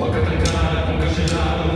Wakatanga, Kungashila,